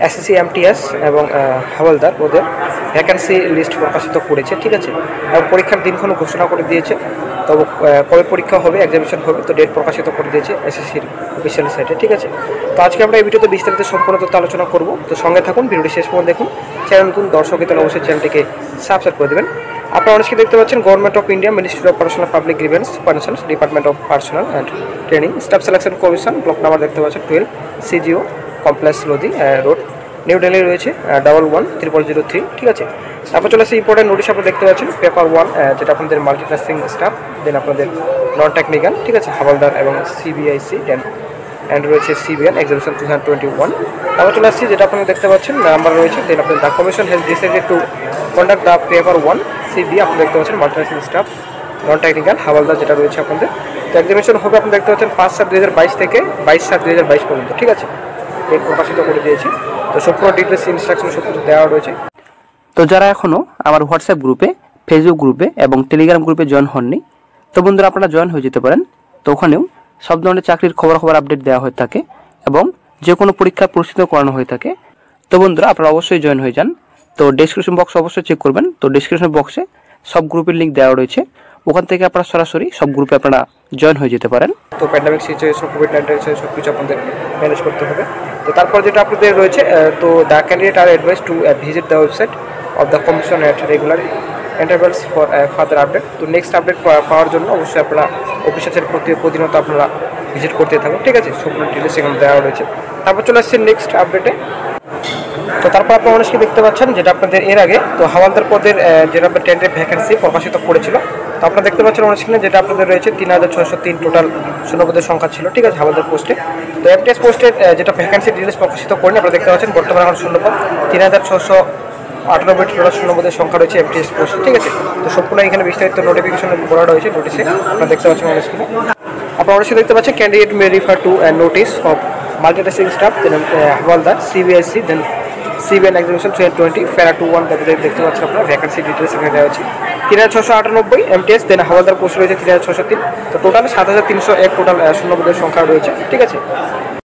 SSC MTS এবং আহ, হাওলদার ওদের vacancy list প্রকাশিত করেছে ঠিক আছে? এবং পরীক্ষার দিনক্ষণ ঘোষণা করে দিয়েছে। তো আহ, কবে পরীক্ষা হবে এক্সামিশন হবে তো ডেট প্রকাশিত করে দিয়েছে এসএসসির অফিসিয়াল সাইটে ঠিক আছে? তো আজকে আমরা এই ভিডিওতে বিস্তারিত সম্পূর্ণ তথ্য আলোচনা করব। তো সঙ্গে থাকুন ভিডিওটি শেষ পর্যন্ত দেখুন। চ্যানেল নতুন দর্শক তাহলে অবশ্যই চ্যানেলটিকে সাবস্ক্রাইব করে দেবেন। আপনারা অনেকে দেখতে পাচ্ছেন government of India ministry of personnel public grievance persons department of personnel and training staff selection commission block number দেখতে পাচ্ছেন twelve CGO complex Lodhi road new Delhi রয়েছে double one triple zero three ঠিক আছে? তারপর চলে আসছে important notice আপনারা দেখতে পাচ্ছেন পেপার ওয়ান যেটা আপনাদের মাল্টিটাস্কিং স্টাফ দেন আপনাদের নন টেকনিক্যাল ঠিক আছে? হাওলদার এবং সিবিআইসি দেন অ্যান্ড রয়েছে CBN examination two thousand twenty one তারপর চলে আসছি, যেটা আপনারা দেখতে পাচ্ছেন নাম্বার রয়েছে দেন আপনাদের the commission has decided to conduct the paper one CB আপনি দেখতে পাচ্ছেন multitasking staff non technical havaldar যেটা রয়েছে আপনাদের। তো এক্সামিশন হবে, আপনি দেখতে পাচ্ছেন, পাঁচ সাত বাইশ থেকে বাইশ সাত বাইশ পর্যন্ত, ঠিক আছে? ডেট প্রকাশিত করে দিয়েছি। তো সম্পূর্ণ ডিটেলস ইনস্ট্রাকশন সব কিছু দেওয়া রয়েছে। তো যারা এখনও আমার হোয়াটসঅ্যাপ গ্রুপে ফেসবুক গ্রুপে এবং টেলিগ্রাম গ্রুপে জয়েন হননি তো বন্ধুরা আপনারা জয়েন হয়ে যেতে পারেন। তো ওখানেও সব ধরনের চাকরির খবর খবর আপডেট দেওয়া হয়ে থাকে এবং যে কোনো পরীক্ষা প্রস্তুত করানো হয়ে থাকে। তো বন্ধুরা আপনারা অবশ্যই জয়েন হয়ে যান। তো ডেসক্রিপশন বক্স অবশ্যই চেক করবেন। তো ডেসক্রিপশন বক্সে সব গ্রুপের লিঙ্ক দেওয়া রয়েছে। ওখান থেকে আপনারা সরাসরি সব গ্রুপে আপনারা জয়েন হয়ে যেতে পারেন। তো প্যান্ডামিক সিচুয়েশন কোভিড নাইন্টিন সব কিছু আপনাদের ম্যানেজ করতে হবে। তো তারপর যেটা আপনাদের রয়েছে তো the candidate are advise to visit the website of the commission at regular intervals for further update তো নেক্সট আপডেট পাওয়ার জন্য অবশ্যই আপনারা অফিসের প্রতি, প্রতিনিয়ত আপনারা ভিজিট করতে থাকুন। ঠিক আছে? সম্পূর্ণ ডিটেলস এখানে দেওয়া রয়েছে। তারপর চলে আসছে নেক্সট আপডেটে তো তারপর আপনারা মানুষকে দেখতে পাচ্ছেন, যেটা আপনাদের এর আগে, তো হাওয়ালদার পদের যেটা আপনার টেন্টের ভ্যাকেন্সি প্রকাশিত করেছিল তো আপনারা দেখতে পাচ্ছেন অনেক স্ক্রিনে যেটা আপনাদের রয়েছে তিন হাজার ছশো তিন টোটাল শূন্যপদের সংখ্যা ছিল, ঠিক আছে? হাওয়ালদার পোস্টে তো এমটিএস পোস্টের যেটা ভ্যাকেন্সি ডিটেলস প্রকাশিত করেন, আপনারা দেখতে পাচ্ছেন, বর্তমানে এখন শূন্যপদ তিন হাজার ছশো আটানব্বই টোটাল শূন্যপদের সংখ্যা রয়েছে এমটিএস পোস্ট ঠিক আছে? তো সম্পূর্ণ এখানে বিস্তারিত নোটিফিকেশন বলা রয়েছে নোটিশে আপনারা দেখতে পাচ্ছেন অনেক স্ক্রিনে আপনারা অবশ্যই দেখতে পাচ্ছেন candidate may refer to notice of multitasking staff then havaldar CBSC then CBN examination two twenty ফেরা টু ওয়ান দেখতে পাচ্ছেন আপনারা ভ্যাকান্সি ডিটেলস এখানে দেওয়া আছে। তিন হাজার ছশো আটানব্বই এমটিএস দেন হাওয়ালদার পোস্ট রয়েছে তিন হাজার ছশো তিন। তো টোটাল সাত হাজার তিনশো এক টোটাল শূন্যপদের সংখ্যা রয়েছে, ঠিক আছে?